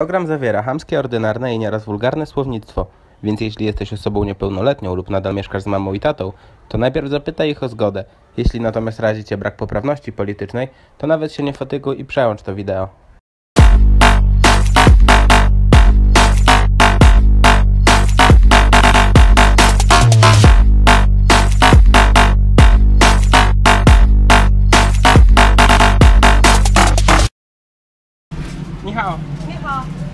Program zawiera chamskie, ordynarne i nieraz wulgarne słownictwo, więc jeśli jesteś osobą niepełnoletnią lub nadal mieszkasz z mamą i tatą, to najpierw zapytaj ich o zgodę. Jeśli natomiast razi cię brak poprawności politycznej, to nawet się nie fatyguj i przełącz to wideo. 好，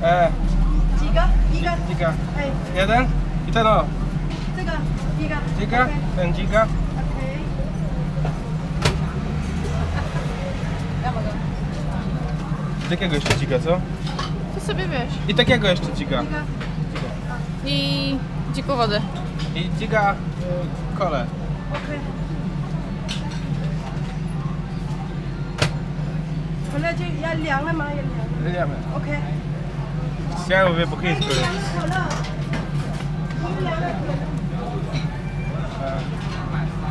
E. Giga? Giga? Giga. Ej. Jeden. I ten o. Giga. Giga. Giga. Okay. Ten giga. Okej. Ja mogę. Takiego jeszcze giga, co? To sobie wiesz. I takiego jeszcze giga. Giga. giga. I dziką wodę. I giga y, kole. Okej. Okay. Kolejny, ja liamy ma, ja liamy. Liamy. Okej. Okay. Santiago ve por qué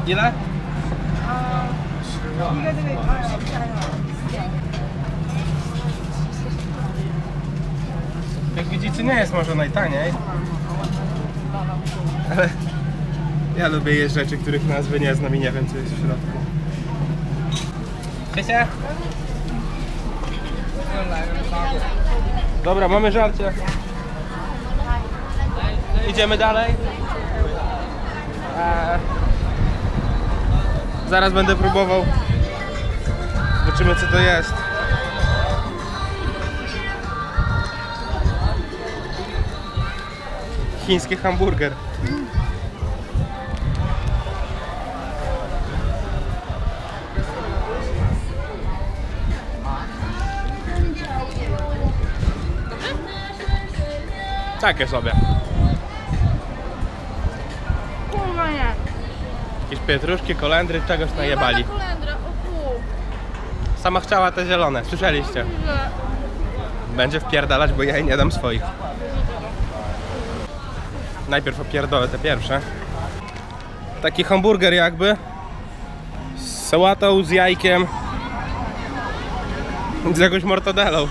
Ile? Jak widzicie nie jest może najtaniej Ale ja lubię jeść rzeczy, których nazwy nie znam i nie wiem co jest w środku Krzysia? Dobra, mamy żarcie. Idziemy dalej. Eee, zaraz będę próbował. Zobaczymy, co to jest. Chiński hamburger. Takie sobie. Kurwa nie. Jakieś pietruszki, kolendry, czegoś najebali. Jebana kolendra. Sama chciała te zielone, słyszeliście. Będzie wpierdalać, bo ja jej nie dam swoich. Najpierw opierdolę te pierwsze. Taki hamburger jakby. Z sałatą, z jajkiem. Z jakąś mortadelą.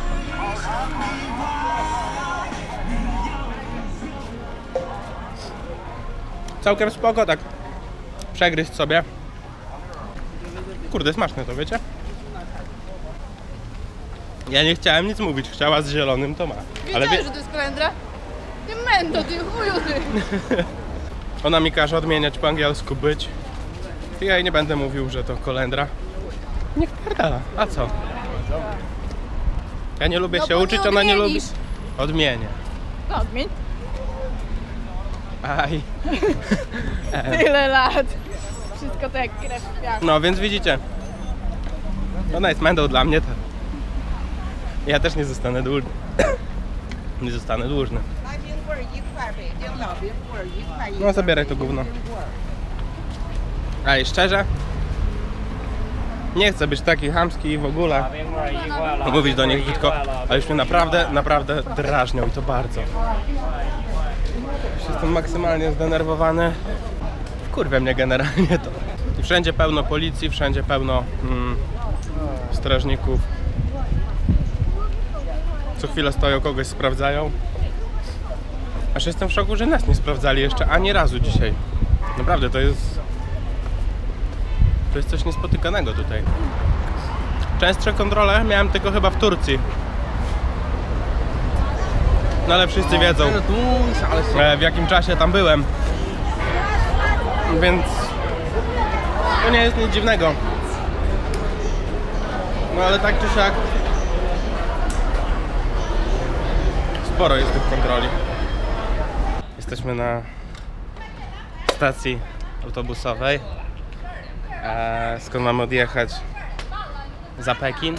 Całkiem spoko, tak przegryźć sobie. Kurde, smaczne to, wiecie? Ja nie chciałem nic mówić, chciała z zielonym, to ma. Ale Wiedziałem, wie, że to jest kolendra. Ty mendo, ty chuju, ty. ona mi każe odmieniać po angielsku być. I ja jej nie będę mówił, że to kolendra. Niech pierdala, a co? Ja nie lubię No się nie uczyć, ona nie lubi. Odmienię. No, odmień. Aj. Tyle lat. Wszystko to jak krew w piach. No, więc widzicie. Ona jest mędą dla mnie. To... Ja też nie zostanę dłużny. nie zostanę dłużny. No, zabieraj to gówno. Ale szczerze, nie chcę być taki hamski i w ogóle mówić do nich brzydko, ale już mnie naprawdę, naprawdę drażnią i to bardzo. Jestem maksymalnie zdenerwowany. Wkurwia mnie generalnie to. Wszędzie pełno policji, wszędzie pełno mm, strażników. Co chwilę stoją, kogoś sprawdzają. Aż jestem w szoku, że nas nie sprawdzali jeszcze ani razu dzisiaj. Naprawdę, to jest... To jest coś niespotykanego tutaj. Częstsze kontrole miałem tylko chyba w Turcji. No ale wszyscy wiedzą, e, w jakim czasie tam byłem. Więc... To nie jest nic dziwnego. No ale tak czy siak... Sporo jest tych kontroli. Jesteśmy na stacji autobusowej, e, skąd mamy odjechać za Pekin.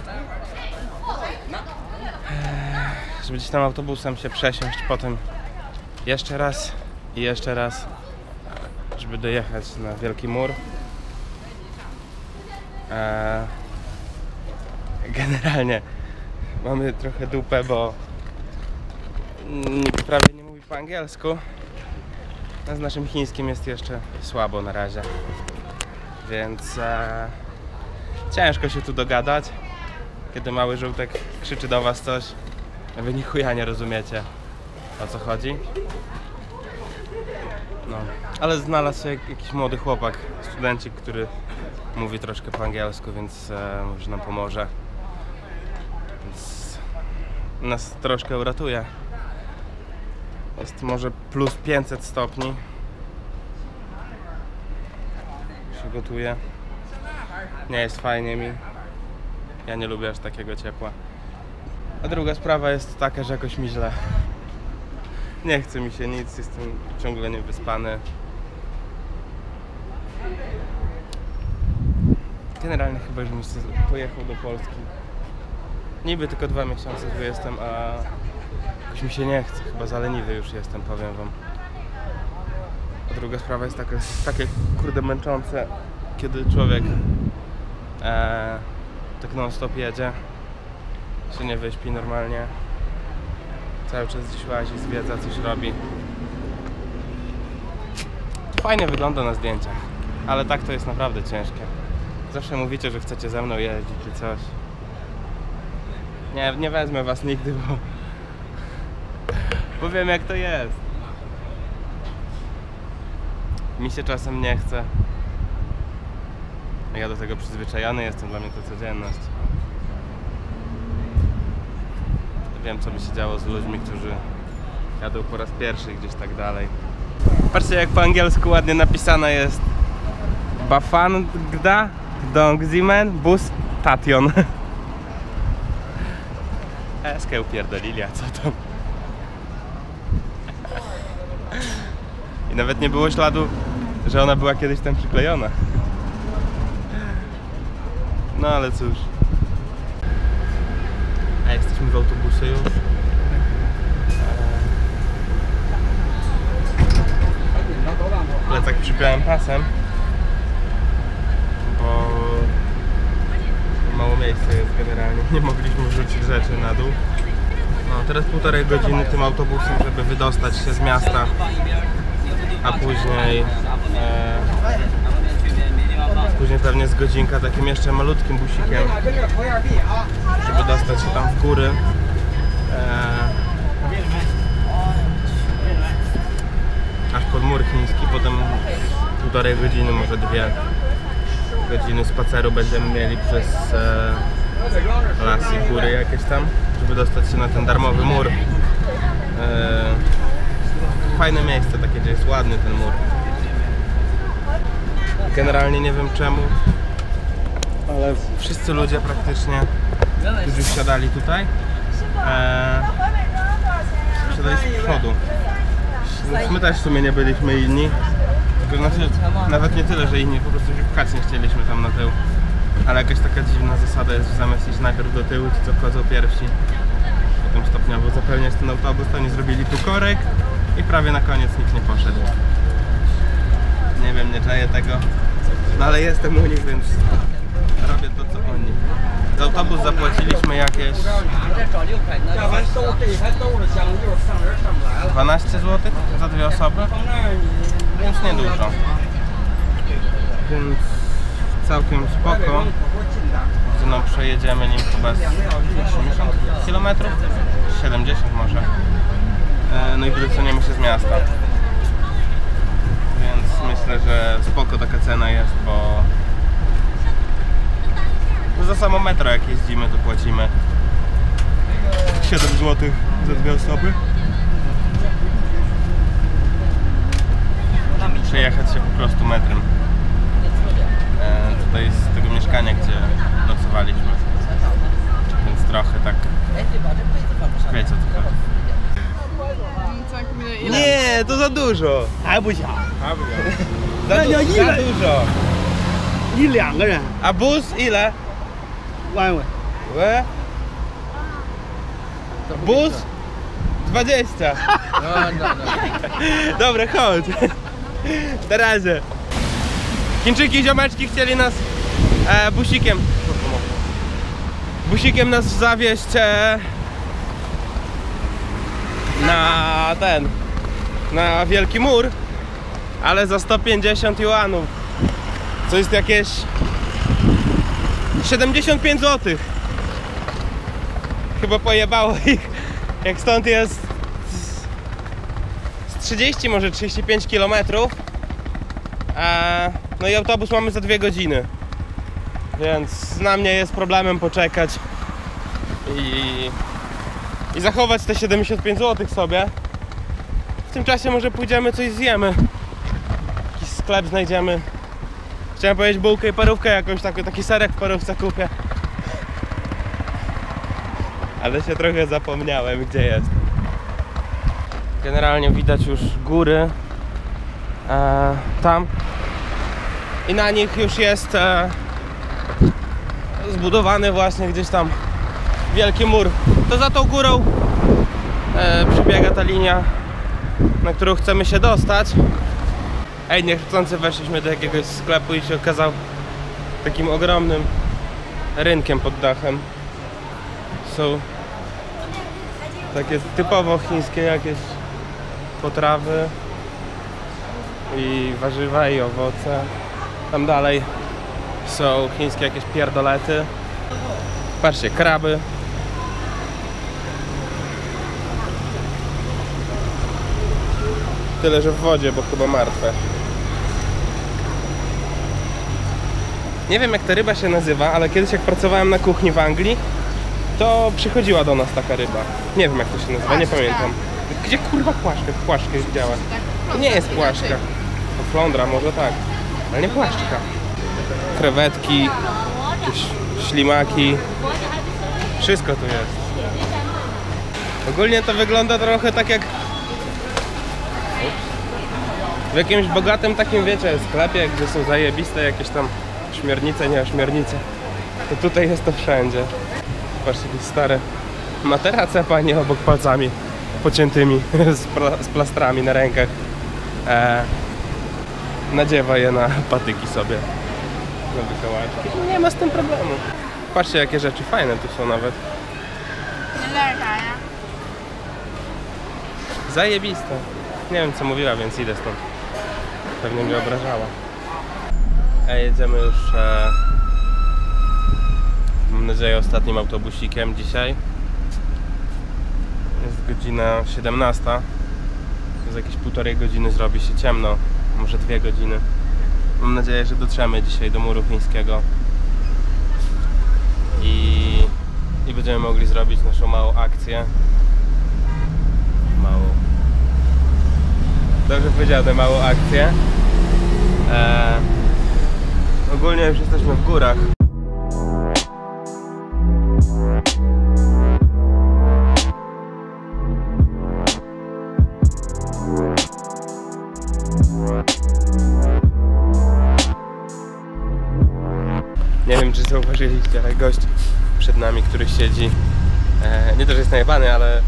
Żeby gdzieś tam autobusem się przesiąść, potem jeszcze raz i jeszcze raz, żeby dojechać na Wielki Mur. E, generalnie mamy trochę dupę, bo nikt prawie nie mówi po angielsku. A z naszym chińskim jest jeszcze słabo na razie. Więc e, ciężko się tu dogadać, kiedy mały żółtek krzyczy do was coś. A wy ni chuja nie rozumiecie o co chodzi. No, ale znalazł się jak- jakiś młody chłopak, studencik, który mówi troszkę po angielsku, więc e, może nam pomoże. Więc nas troszkę uratuje. Jest może plus 500 stopni. Się gotuje. Nie jest fajnie mi. Ja nie lubię aż takiego ciepła. A druga sprawa jest taka, że jakoś mi źle. Nie chce mi się nic, jestem ciągle niewyspany. Generalnie chyba już bym pojechał do Polski. Niby tylko dwa miesiące tu jestem, a jakoś mi się nie chce. Chyba zaleniwy już jestem, powiem wam. A druga sprawa jest taka, takie kurde męczące, kiedy człowiek e, tak non stop jedzie, się nie wyśpi normalnie. Cały czas gdzieś łazi, zwiedza, coś robi. Fajnie wygląda na zdjęciach, ale tak to jest naprawdę ciężkie. Zawsze mówicie, że chcecie ze mną jeździć czy coś. Nie, nie wezmę was nigdy, bo... Bo wiem jak to jest. Mi się czasem nie chce. Ja do tego przyzwyczajony jestem, dla mnie to codzienność. Wiem co by się działo z ludźmi, którzy jadą po raz pierwszy gdzieś tak dalej. Patrzcie jak po angielsku ładnie napisane jest Bafangda Dongzimen Bus Tation. Eskę upierdolili, a co tam? I nawet nie było śladu, że ona była kiedyś tam przyklejona. No ale cóż. Jesteśmy w autobusie już. Plecak przypiąłem pasem, bo mało miejsca jest generalnie. Nie mogliśmy wrzucić rzeczy na dół. No, teraz półtorej godziny tym autobusem, żeby wydostać się z miasta, a później e, później pewnie z godzinka takim jeszcze malutkim busikiem, żeby dostać się tam w góry. E, aż pod mur chiński, potem półtorej godziny, może dwie godziny spaceru będziemy mieli przez e, las i góry jakieś tam, żeby dostać się na ten darmowy mur. E, fajne miejsce takie, gdzie jest ładny ten mur. Generalnie nie wiem czemu, ale wszyscy ludzie praktycznie, którzy wsiadali tutaj, e, wsiadali z przodu. My też w sumie nie byliśmy inni. Tylko znaczy, nawet nie tyle, że inni, po prostu się pchać nie chcieliśmy tam na tył. Ale jakaś taka dziwna zasada jest, że zamiast iść najpierw do tyłu, ci co wchodzą pierwsi, potem stopniowo zapełniać ten autobus, to oni zrobili tu korek i prawie na koniec nikt nie poszedł nie wiem, nie czaję tego. No ale jestem u nich, więc robię to co oni. Za autobus zapłaciliśmy jakieś 12 zł za dwie osoby, więc niedużo. Więc całkiem spoko. No przejedziemy nim chyba 80 km? 70 może. E, no i wydostaniemy się z miasta. Myślę, że spoko taka cena jest, bo bo za samo metro jak jeździmy to płacimy 7 zł za dwie osoby. Przejechać się po prostu metrem. E, tutaj z tego mieszkania, gdzie nocowaliśmy. Więc trochę tak. Wiecie ile? Nie, to za dużo! 还不小， Za, No, du- no, za ile? dużo! 你两个人， A bus ile? 弯弯， Łe? Bus? 20. Dobra, chodź. Na razie. Chińczyki, ziomeczki chcieli nas e, busikiem. Busikiem nas zawieźć e, na ten. Na Wielki Mur. Ale za 150 juanów. Co jest jakieś 75 zł. Chyba pojebało ich Jak stąd jest z 30, może 35 km. No i autobus mamy za dwie godziny. Więc dla mnie jest problemem poczekać i, i zachować te 75 zł sobie. W tym czasie może pójdziemy coś zjemy. Sklep znajdziemy. Chciałem powiedzieć bułkę i parówkę jakąś, taki, taki serek w parówce kupię. Ale się trochę zapomniałem, gdzie jest. Generalnie widać już góry. E, tam. I na nich już jest e, zbudowany właśnie gdzieś tam wielki mur. To za tą górą e, przebiega ta linia, na którą chcemy się dostać. Ej, niechcący weszliśmy do jakiegoś sklepu i się okazał takim ogromnym rynkiem pod dachem. Są takie typowo chińskie jakieś potrawy i warzywa i owoce. Tam dalej są chińskie jakieś pierdolety. Patrzcie, kraby. Tyle, że w wodzie, bo chyba martwe. Nie wiem jak ta ryba się nazywa, ale kiedyś jak pracowałem na kuchni w Anglii, to przychodziła do nas taka ryba. Nie wiem jak to się nazywa, nie pamiętam. Gdzie kurwa płaszczka? Płaszczkę widziałem. To nie jest płaszczka. To flądra może tak, ale nie płaszczka. Krewetki, jakieś ślimaki. Wszystko tu jest. Ogólnie to wygląda trochę tak jak w jakimś bogatym takim, wiecie, sklepie, gdzie są zajebiste jakieś tam śmiernice, nie śmiernice, to tutaj jest to wszędzie. Patrzcie, jakieś stare materace pani obok palcami pociętymi z, pla z plastrami na rękach. E, nadziewa je na patyki sobie, na wykałaczki. Nie ma z tym problemu. Patrzcie, jakie rzeczy fajne tu są nawet. Zajebiste. Nie wiem, co mówiła, więc idę stąd. Pewnie mnie obrażała. A jedziemy już e, mam nadzieję ostatnim autobusikiem dzisiaj. Jest godzina 17. Za jakieś półtorej godziny zrobi się ciemno. Może dwie godziny. Mam nadzieję, że dotrzemy dzisiaj do muru chińskiego. I, i będziemy mogli zrobić naszą małą akcję. Małą. Dobrze powiedziałem, małą akcję. Eee, ogólnie już jesteśmy w górach. Nie wiem, czy zauważyliście, ale gość przed nami, który siedzi, e, nie to, że jest najebany, ale e,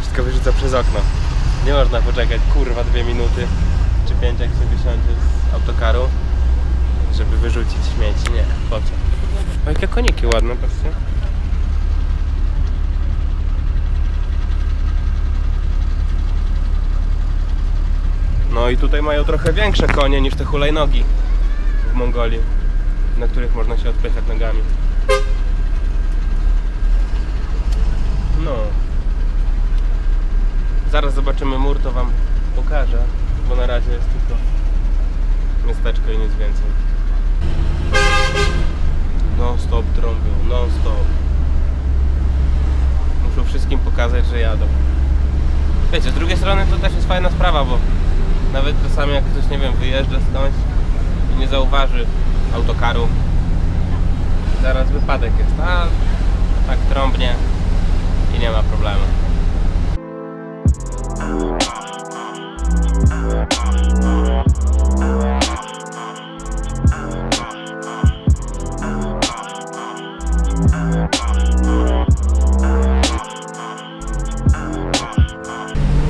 wszystko wyrzuca przez okno. Nie można poczekać, kurwa, dwie minuty czy pięć, jak się wysiądzie z autokaru, żeby wyrzucić śmieci. Nie, po co? O, jakie koniki ładne, patrzcie. No i tutaj mają trochę większe konie niż te hulajnogi w Mongolii, na których można się odpychać nogami. No. Zaraz zobaczymy mur, to wam pokażę, bo na razie jest tylko miasteczko i nic więcej. Non stop trąbią, non stop. Muszą wszystkim pokazać, że jadą. Wiecie, z drugiej strony to też jest fajna sprawa, bo nawet czasami jak ktoś, nie wiem, wyjeżdża skądś i nie zauważy autokaru, zaraz wypadek jest, a tak trąbnie i nie ma problemu.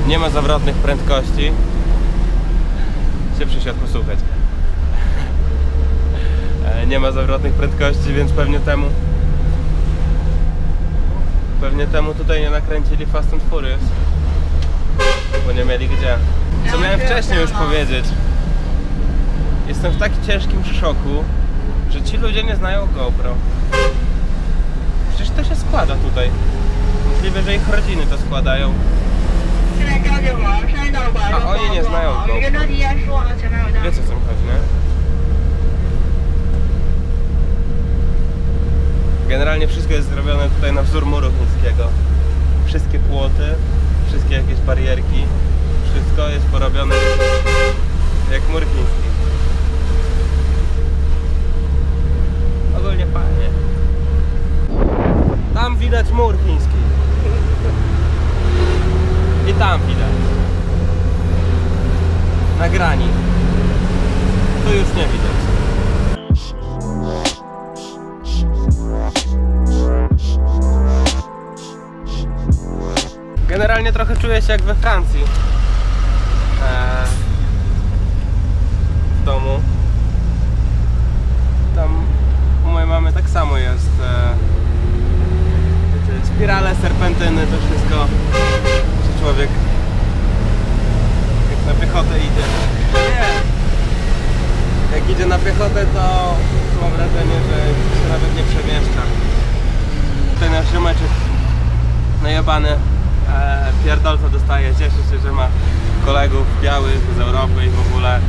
Nie ma zawrotnych prędkości. Się przysiadł posłuchać. E, Nie ma zawrotnych prędkości, więc pewnie temu pewnie temu tutaj nie nakręcili Fast and Furious. Bo nie mieli gdzie. Co miałem wcześniej już powiedzieć. Jestem w tak ciężkim szoku, że ci ludzie nie znają GoPro. Przecież to się składa tutaj. Możliwe, że ich rodziny to składają. 现在交警王山道管 A oni nie znają 我们跟 go. 着提前说啊，前面有大 Wiecie o co mi chodzi, nie? Generalnie wszystko jest zrobione tutaj na wzór muru chińskiego. Wszystkie płoty, wszystkie jakieś barierki, wszystko jest porobione jak mur chiński. Ogólnie fajnie. Tam widać mur chiński. I tam widać. Na grani. Tu już nie widać. Generalnie trochę czuję się jak we Francji. Eee, w domu. Tam u mojej mamy tak samo jest. E, wiecie, spirale, serpentyny, to wszystko. Człowiek jak na piechotę idzie. Nie. Jak idzie na piechotę, to mam wrażenie, że się nawet nie przemieszcza. Tutaj nasz ziomeczek najebany e, pierdolca dostaje, cieszy się, że ma kolegów białych z Europy i w ogóle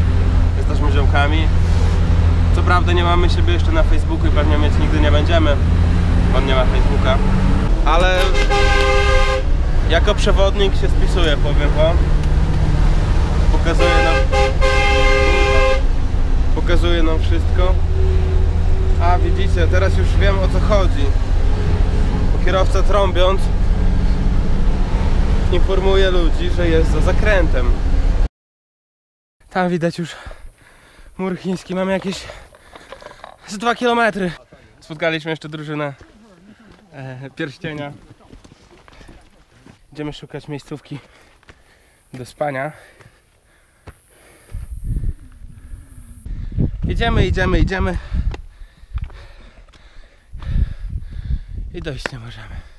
jesteśmy ziomkami. Co prawda nie mamy siebie jeszcze na Facebooku i pewnie mieć nigdy nie będziemy. On nie ma Facebooka. Ale jako przewodnik się spisuje, powiem wam. Pokazuje nam pokazuje nam wszystko. A widzicie, teraz już wiem o co chodzi. Bo kierowca trąbiąc informuje ludzi, że jest za zakrętem. Tam widać już mur chiński. Mamy jakieś z 2 km. Spotkaliśmy jeszcze drużynę e, pierścienia. Idziemy szukać miejscówki do spania. Idziemy, idziemy, idziemy. I dojść nie możemy.